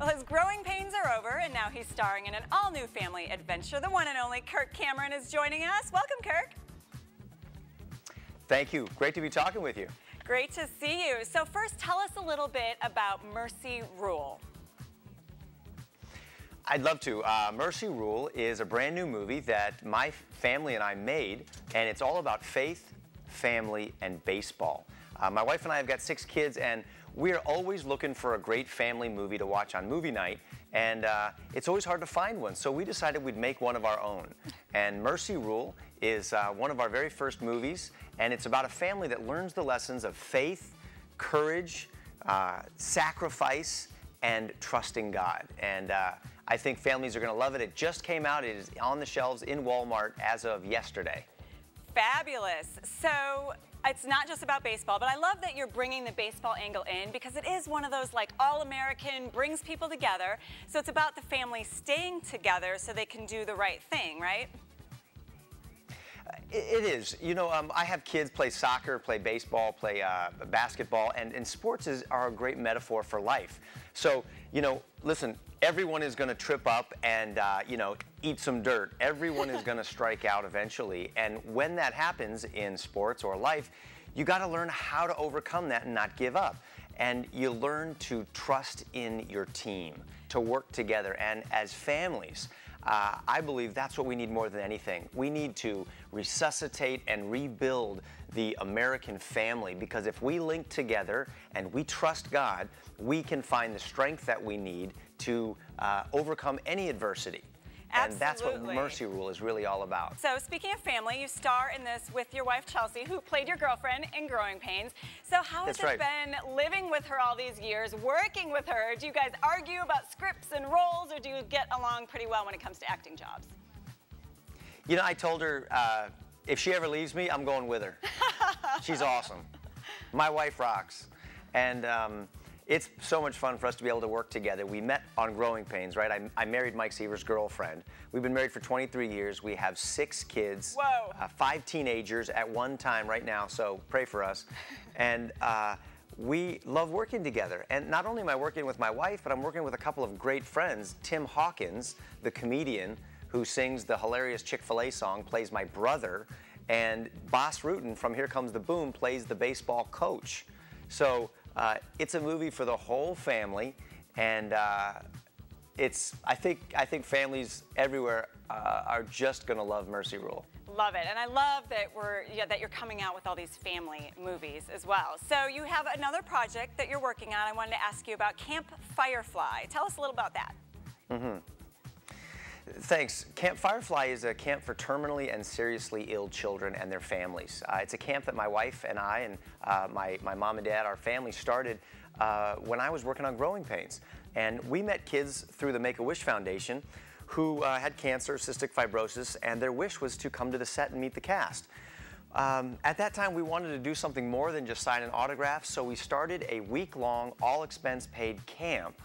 Well, his growing pains are over, and now he's starring in an all-new family adventure. The one and only Kirk Cameron is joining us. Welcome, Kirk. Thank you. Great to be talking with you. Great to see you. So first, tell us a little bit about Mercy Rule. I'd love to. Uh, Mercy Rule is a brand new movie that my family and I made, and it's all about faith, family, and baseball. Uh, my wife and I have got six kids, and we are always looking for a great family movie to watch on movie night, and uh, it's always hard to find one. So we decided we'd make one of our own. And Mercy Rule is uh, one of our very first movies, and it's about a family that learns the lessons of faith, courage, uh, sacrifice, and trusting God. And uh, I think families are going to love it. It just came out. It is on the shelves in Walmart as of yesterday. Fabulous. So it's not just about baseball, but I love that you're bringing the baseball angle in because it is one of those like all-American, brings people together. So it's about the family staying together so they can do the right thing, right? It is. You know, um, I have kids play soccer, play baseball, play uh, basketball, and, and sports is, are a great metaphor for life. So, you know, listen, everyone is going to trip up and, uh, you know, eat some dirt. Everyone is going to strike out eventually. And when that happens in sports or life, you got to learn how to overcome that and not give up. And you learn to trust in your team, to work together. And as families, uh, I believe that's what we need more than anything. We need to resuscitate and rebuild the American family because if we link together and we trust God, we can find the strength that we need to uh, overcome any adversity. Absolutely. And that's what Mercy Rule is really all about. So speaking of family, you star in this with your wife Chelsea, who played your girlfriend in Growing Pains. So how has that's it right. been living with her all these years, working with her? Do you guys argue about scripts and roles, or do you get along pretty well when it comes to acting jobs? You know, I told her uh, if she ever leaves me, I'm going with her. She's awesome. My wife rocks. And um, it's so much fun for us to be able to work together. We met on Growing Pains, right? I, I married Mike Seaver's girlfriend. We've been married for 23 years. We have six kids. Uh, five teenagers at one time right now, so pray for us. And uh, we love working together. And not only am I working with my wife, but I'm working with a couple of great friends. Tim Hawkins, the comedian who sings the hilarious Chick fil A song, plays my brother. And Bas Rutten from Here Comes the Boom plays the baseball coach. So uh, it's a movie for the whole family, and uh, it's I think I think families everywhere uh, are just gonna love Mercy Rule. Love it, and I love that we're yeah, that you're coming out with all these family movies as well. So you have another project that you're working on. I wanted to ask you about Camp Firefly. Tell us a little about that. Thanks. Camp Firefly is a camp for terminally and seriously ill children and their families. Uh, it's a camp that my wife and I and uh, my, my mom and dad, our family, started uh, when I was working on Growing Pains. And we met kids through the Make-A-Wish Foundation who uh, had cancer, cystic fibrosis, and their wish was to come to the set and meet the cast. Um, at that time, we wanted to do something more than just sign an autograph, so we started a week-long, all-expense-paid camp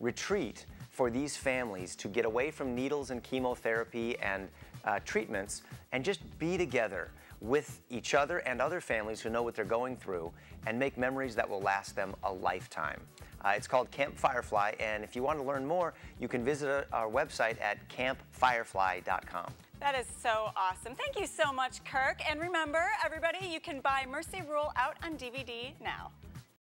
retreat for these families to get away from needles and chemotherapy and uh, treatments and just be together with each other and other families who know what they're going through and make memories that will last them a lifetime. Uh, it's called Camp Firefly, and if you want to learn more, you can visit our website at campfirefly.com. That is so awesome. Thank you so much, Kirk. And remember, everybody, you can buy Mercy Rule out on DVD now.